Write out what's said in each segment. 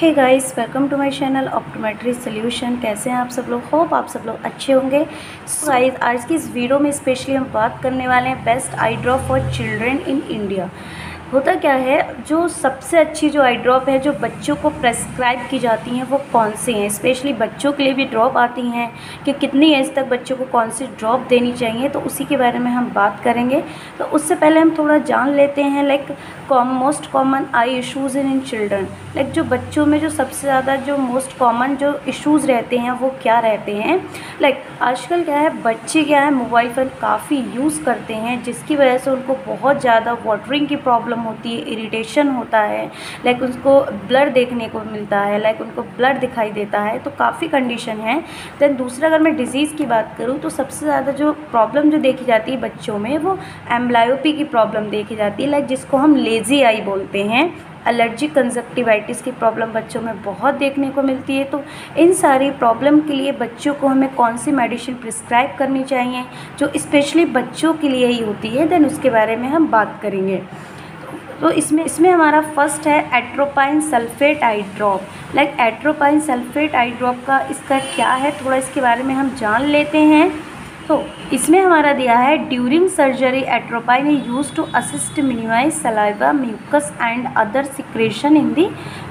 Hey guys welcome to my channel optometry solution कैसे हैं आप सब लोग? होप आप सब लोग अच्छे होंगे। सो गाइस आज की इस वीडियो में स्पेशली हम बात करने वाले हैं best eye drop for children in India होता क्या है, जो सबसे अच्छी जो आई ड्रॉप है, जो बच्चों को प्रेस्क्राइब की जाती हैं, वो कौन सी हैं? स्पेशली बच्चों के लिए भी ड्रॉप आती हैं, कि कितनी एज तक बच्चों को कौन सी ड्रॉप देनी चाहिए तो उसी के बारे में हम बात करेंगे। तो उससे पहले हम थोड़ा जान लेते हैं like com most common eye issues in in children like जो बच्चों में जो सबसे ज़्यादा जो मोस्ट कॉमन जो इशूज़ रहते हैं, वो क्या रहते हैं? लाइक आजकल क्या है, बच्चे क्या है मोबाइल फ़ोन काफ़ी यूज़ करते हैं, जिसकी वजह से उनको बहुत ज़्यादा वाटरिंग की प्रॉब्लम प्रॉब्लम होती है इरिटेशन होता है लाइक उसको ब्लड देखने को मिलता है लाइक उनको ब्लड दिखाई देता है तो काफ़ी कंडीशन है। दैन दूसरा अगर मैं डिज़ीज़ की बात करूँ तो सबसे ज़्यादा जो प्रॉब्लम जो देखी जाती है बच्चों में, वो एम्ब्लायोपी की प्रॉब्लम देखी जाती है लाइक जिसको हम लेज़ी आई बोलते हैं। एलर्जिक कंजक्टिवाइटिस की प्रॉब्लम बच्चों में बहुत देखने को मिलती है तो इन सारी प्रॉब्लम के लिए बच्चों को हमें कौन सी मेडिसिन प्रिस्क्राइब करनी चाहिए, जो स्पेशली बच्चों के लिए ही होती है देन उसके बारे में हम बात करेंगे। तो इसमें इसमें हमारा फ़र्स्ट है atropine sulphate eye drop like atropine sulphate eye drop का इसका क्या है? थोड़ा इसके बारे में हम जान लेते हैं। तो इसमें हमारा दिया है during surgery atropine is use to assist minimize saliva mucus and other secretion in the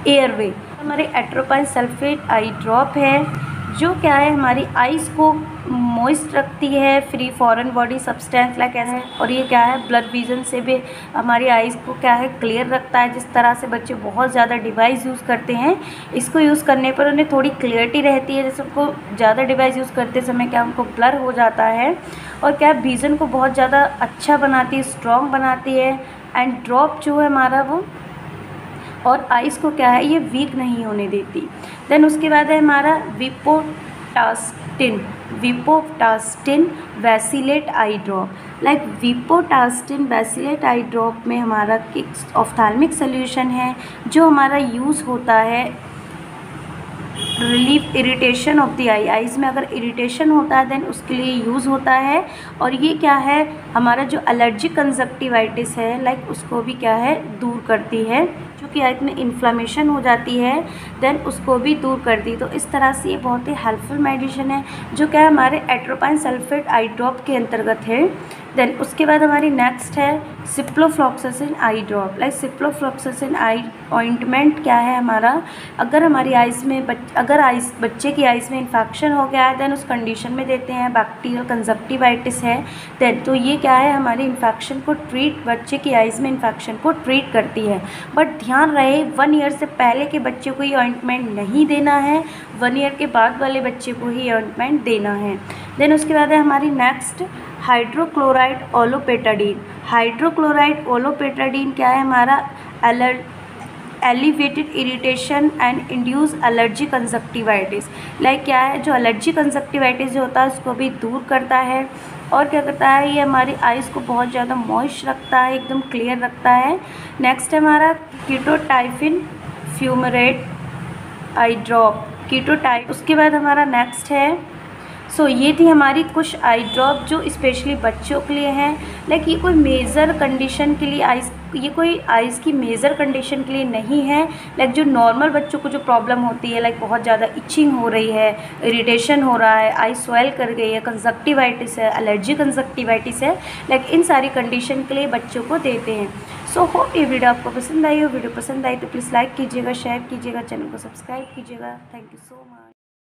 airway हमारे एट्रोपाइन सल्फेट आई ड्रॉप है। जो क्या है हमारी आइज़ को मॉइस्ट रखती है free foreign body substance like ऐसे और ये क्या है ब्लड विजन से भी हमारी आइज़ को क्या है क्लियर रखता है जिस तरह से बच्चे बहुत ज़्यादा डिवाइस यूज़ करते हैं इसको यूज़ करने पर उन्हें थोड़ी क्लियरिटी रहती है जैसे उनको ज़्यादा डिवाइस यूज़ करते समय क्या उनको ब्लर हो जाता है और क्या विज़न को बहुत ज़्यादा अच्छा बनाती है स्ट्रॉन्ग बनाती है एंड ड्रॉप जो है हमारा वो और आइस को क्या है, ये वीक नहीं होने देती। देन उसके बाद है हमारा bepotastine bepotastine besilate eye drop like bepotastine besilate eye drop में हमारा ऑफ्थालमिक सोल्यूशन है, जो हमारा यूज़ होता है relief, irritation of the eye. Eyes में अगर इरिटेशन होता है देन उसके लिए यूज़ होता है। और ये क्या है? हमारा जो एलर्जिक कंजक्टिवाइटिस है लाइक उसको भी क्या है? दूर करती है। चूँकि आइट में इन्फ्लामेशन हो जाती है देन उसको भी दूर कर दी तो इस तरह से ये बहुत ही हेल्पफुल मेडिसिन है, जो क्या है? हमारे एट्रोपाइन सल्फेट आई ड्रॉप के अंतर्गत है। देन उसके बाद हमारी नेक्स्ट है ciprofloxacin eye drop like ciprofloxacin eye ointment क्या है हमारा? अगर हमारी आइस में बच, अगर आइस बच्चे की आइस में इन्फेक्शन हो गया है देन उस कंडीशन में देते हैं बैक्टीरियल कंजप्टिवाइटिस है. देन तो ये क्या है? हमारी इन्फेक्शन को ट्रीट बच्चे की आइस में इन्फेक्शन को ट्रीट करती है. बट ध्यान रहे वन ईयर से पहले के बच्चे को ये ऑइंटमेंट नहीं देना है. वन ईयर के बाद वाले बच्चे को ही ऑइंटमेंट देना है. देन उसके बाद है हमारी next hydrochloride olopatadine hydrochloride olopatadine क्या है? हमारा अलर elevated irritation and induce allergy conjunctivitis like क्या है? जो एलर्जी कंजक्टिवाइटिस जो होता है, उसको भी दूर करता है। और क्या करता है? ये हमारी आइज़ को बहुत ज़्यादा मॉइस्ट रखता है, एकदम क्लियर रखता है। नेक्स्ट है हमारा कीटोटाइफिन फ्यूमरेट आई ड्रॉप कीटोटाइप उसके बाद हमारा नेक्स्ट है सो so, ये थी हमारी कुछ आई ड्रॉप जो स्पेशली बच्चों के लिए हैं। लाइक ये कोई मेज़र कंडीशन के लिए आइस ये कोई आइज़ की मेज़र कंडीशन के लिए नहीं है। लाइक जो नॉर्मल बच्चों को जो प्रॉब्लम होती है लाइक बहुत ज़्यादा इचिंग हो रही है इरिटेशन हो रहा है आई स्वेल कर गई है कंजक्टिवाइटिस है एलर्जी कंजक्टिवाइटिस है लाइक इन सारी कंडीशन के लिए बच्चों को देते हैं। सो so, होप ये वीडियो आपको पसंद आई हो। वीडियो पसंद आई तो प्लीज़ लाइक कीजिएगा शेयर कीजिएगा चैनल को सब्सक्राइब कीजिएगा। Thank you so much